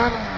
Wow.